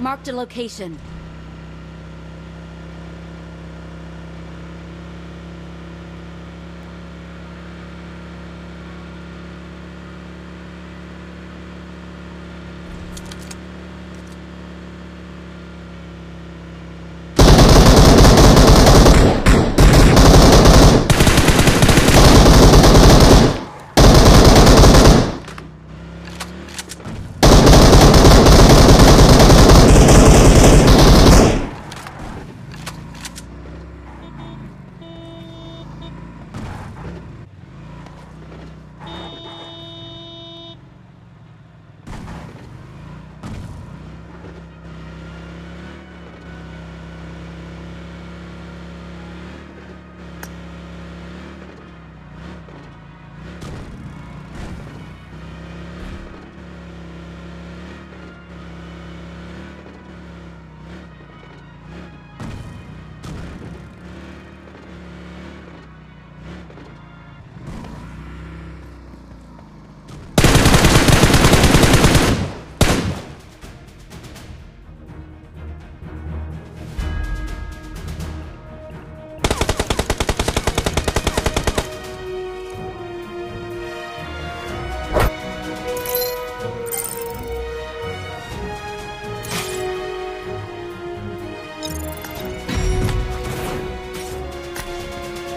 Marked a location.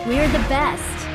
We're the best.